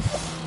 you